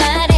amaré.